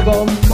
We